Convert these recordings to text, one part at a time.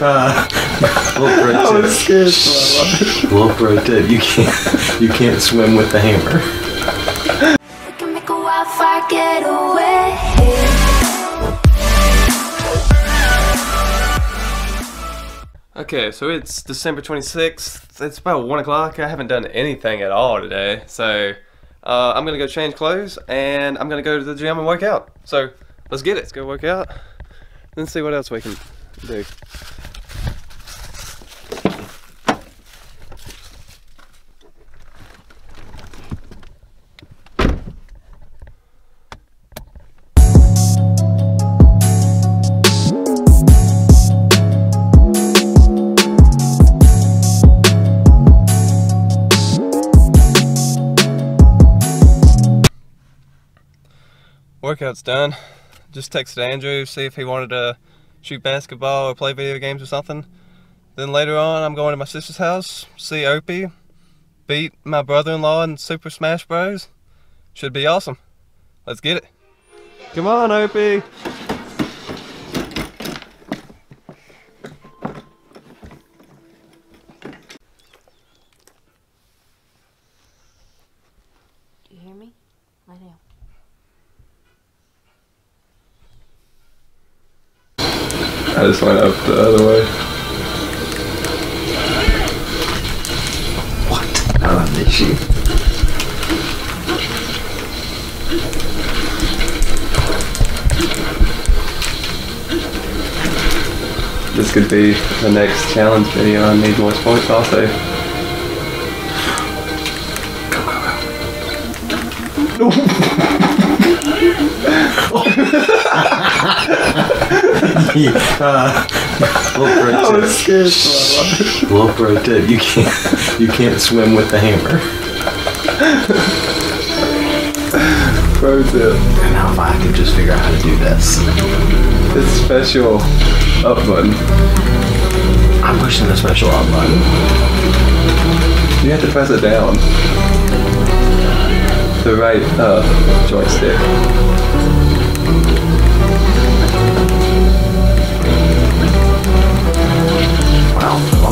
uh, little pro I was tip. scared for my life. Little pro tip. You can't you can't swim with the hammer. We can make a wildfire getaway. Okay, so it's December 26th. It's about 1 o'clock. I haven't done anything at all today. So uh, I'm to go change clothes and I'm to go to the gym and work out. So let's get it. Let's go work out. Then see what else we can do. Workout's done. Just texted Andrew, see if he wanted to shoot basketball or play video games or something. Then later on, I'm going to my sister's house, see Opie, beat my brother-in-law in Super Smash Bros. Should be awesome. Let's get it. Come on, Opie. Do you hear me? Lie down. Just went up the other way. What? I miss you. This could be the next challenge video I Need More Sports also. uh, little pro I tip. was scared for my life. Little pro tip. You can't you can't swim with the hammer. Pro tip. And now if I could just figure out how to do this. It's special up button. I'm pushing the special up button. You have to press it down. The right uh, joystick.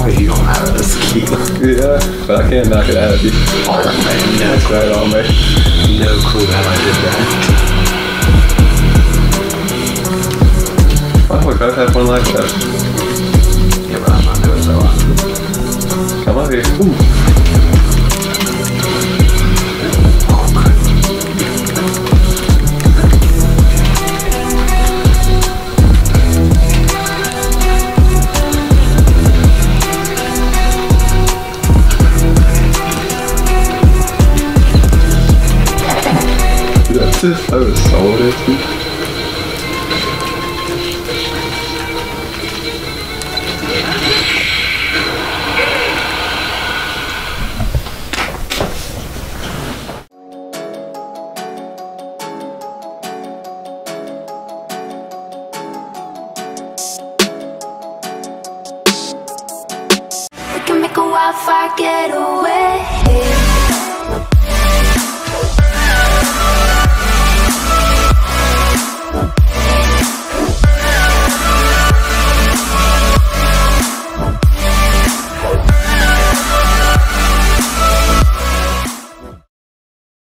Well, as long as you don't have it, it's key. Yeah, but I can't knock it out of you. Oh man, That's right on me. no, no clue how I did that. Oh, we both have one life left. Yeah, but I'm not doing so well. Come up here. Ooh. That's just so sold can make a wildfire getaway.